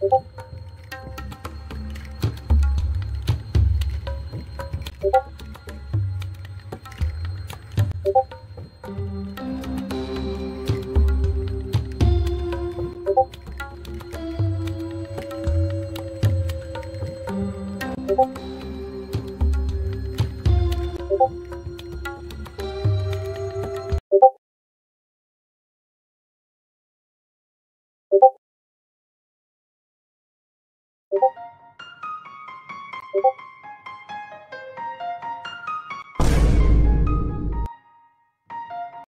고고 you